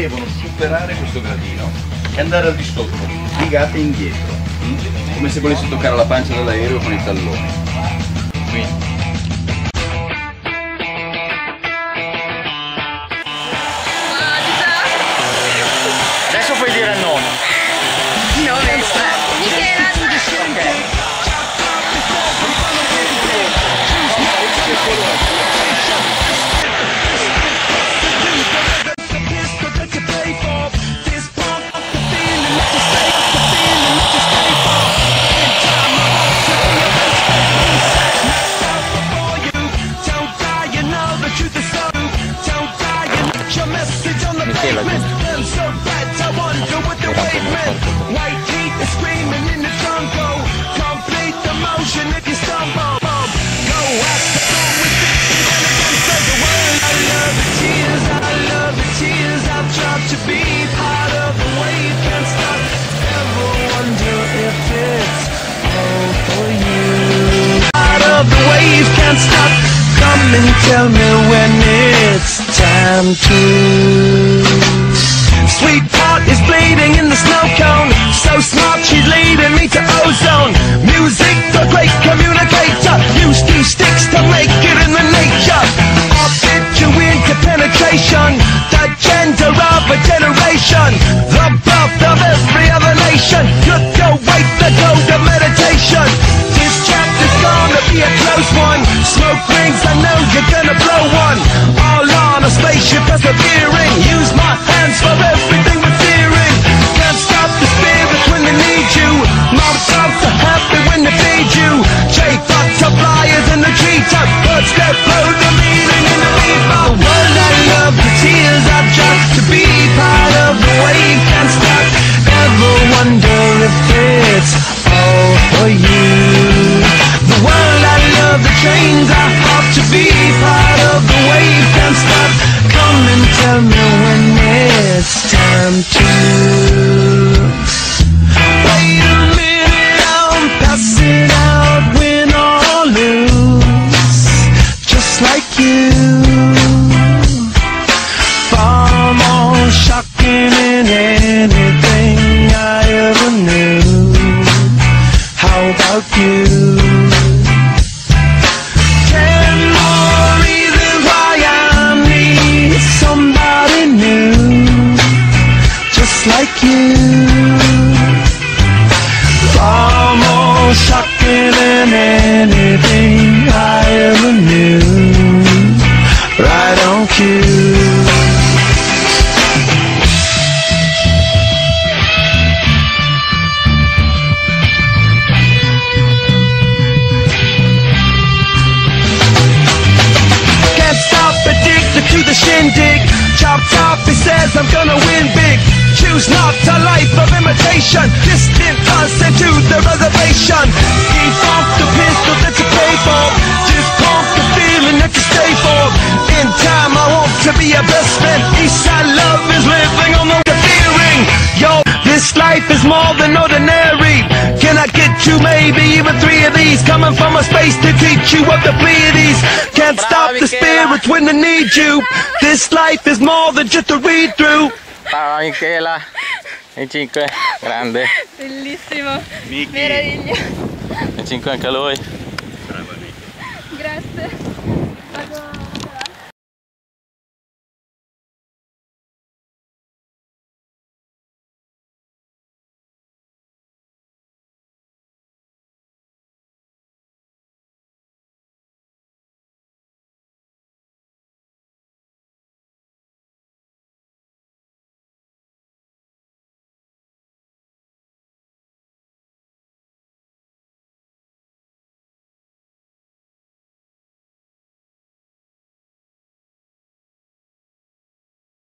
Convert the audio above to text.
devono superare questo gradino e andare al di sotto, piegate indietro, come se volessi toccare la pancia dell'aereo con i talloni. Quindi Come and tell me when it's time to. Sweetheart is bleeding in the snow cone. So smart, she's leading me to ozone. Music, the great communicator. Used two sticks to make it in the nature. I'll fit you into penetration. The gender of a generation. Like you. More shocking than anything I ever knew. Right on cue. Can't stop addicted to the shindig. Chop top, he says I'm gonna win big. Choose not a life of imitation. Distant us into the reservation. Defunct the pistol that you pay for. Just pump the feeling that you stay for. In time, I want to be your best friend. Eastside love is living on the fearing. Yo, this life is more than ordinary. Can I get you maybe even three of these? Coming from a space to teach you of the Pleiades. Can't stop the spirits when they need you. This life is more than just a read Ciao Michela. E 5, grande. Bellissimo, Miki. meraviglioso. E 5 anche a lui.